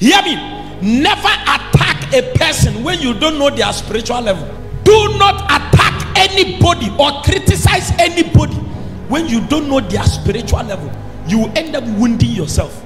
Hear me. Never attack a person when you don't know their spiritual level. Do not attack anybody or criticize anybody when you don't know their spiritual level. You end up wounding yourself.